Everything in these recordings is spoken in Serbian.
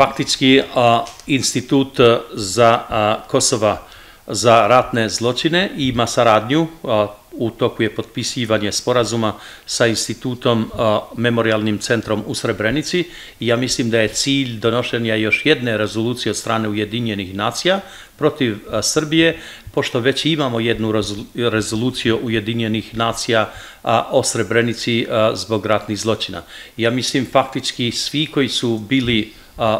faktički a, institut za a, Kosova za ratne zločine ima saradnju a, u toku je potpisivanje sporazuma sa institutom Memorialnim centrom u Srebrenici i ja mislim da je cilj donošenja još jedne rezolucije od strane Ujedinjenih nacija protiv Srbije, pošto već imamo jednu rezoluciju Ujedinjenih nacija o Srebrenici zbog ratnih zločina. Ja mislim faktički svi koji su bili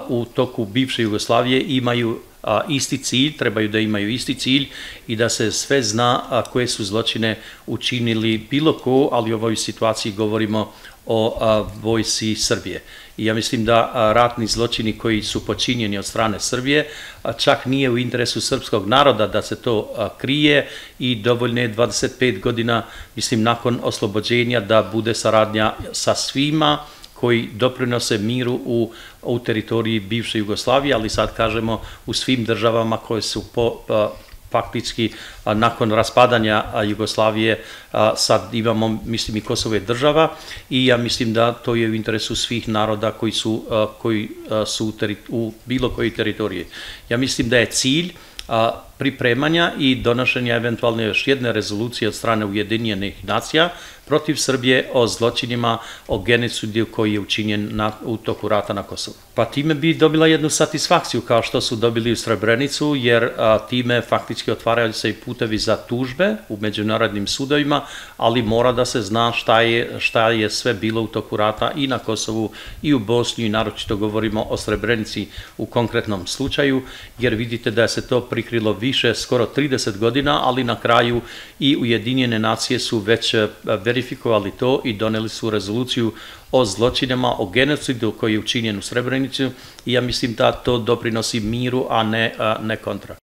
u toku bivše Jugoslavije imaju a, isti cilj, trebaju da imaju isti cilj i da se sve zna a, koje su zločine učinili bilo ko, ali u ovoj situaciji govorimo o a, vojsi Srbije. I ja mislim da a, ratni zločini koji su počinjeni od strane Srbije a, čak nije u interesu srpskog naroda da se to a, krije i dovoljno je 25 godina, mislim, nakon oslobođenja da bude saradnja sa svima, koji doprinose miru u, u teritoriji bivše Jugoslavije, ali sad kažemo u svim državama koje su po, faktički nakon raspadanja Jugoslavije sad imamo, mislim, i Kosovo je država i ja mislim da to je u interesu svih naroda koji su, koji su u, bilo koji teritorije. Ja mislim da je cilj pripremanja i donošenja eventualne još jedne rezolucije od strane Ujedinjenih nacija protiv Srbije o zločinima, o genocidu koji je učinjen na, u toku rata na Kosovu. Pa time bi dobila jednu satisfakciju kao što su dobili u Srebrenicu, jer a, time faktički otvaraju se i putevi za tužbe u međunarodnim sudovima, ali mora da se zna šta je, šta je sve bilo u toku rata i na Kosovu i u Bosni i naročito govorimo o Srebrenici u konkretnom slučaju, jer vidite da se to prikrilo više, skoro 30 godina, ali na kraju i Ujedinjene nacije su već verifikovali to i doneli su rezoluciju o zločinama, o genocidu koji je učinjen u Srebrenicu i ja mislim da to doprinosi miru, a ne, a ne kontra.